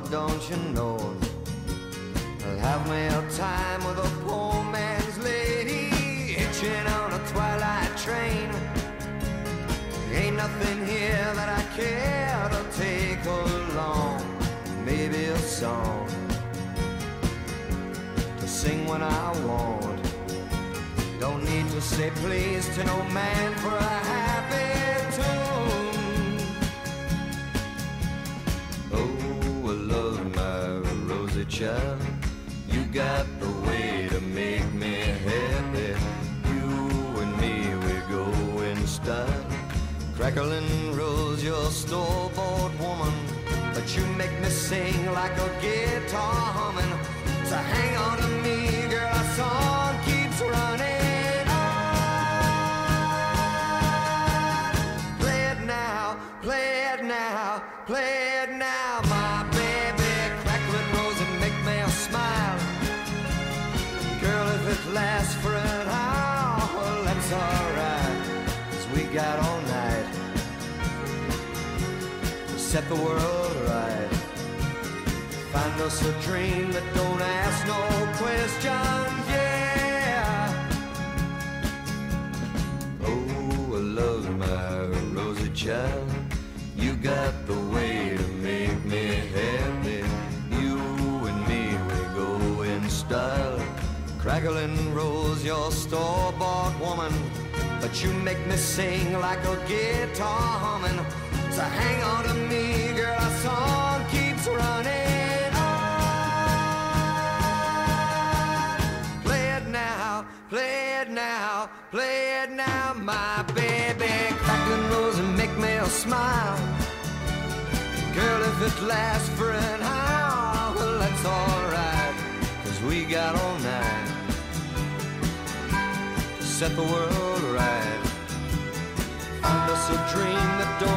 don't you know? I'll have me a time with a poor man's lady, hitching on a twilight train. Ain't nothing here that I care to take along. Maybe a song to sing when I want. Don't need to say please to no man for child. You got the way to make me happy. You and me, we go in style. Crackling rose, your store-bought woman. But you make me sing like a guitar humming. So hang on to me, girl, our song keeps running on. Play it now, play it now, play it now, it lasts for an hour, well, that's alright. Cause we got all night to set the world right. Find us a dream that don't ask no questions, yeah. Oh, I love my Rosie child. You got the way Crackling rose, your store-bought woman. But you make me sing like a guitar humming. So hang on to me, girl, our song keeps running on. Play it now, play it now, play it now, my baby. Crackling rose and make me a smile. Girl, if it lasts for an hour, well, that's alright. Cause we got all set the world right. Found us a dream that don't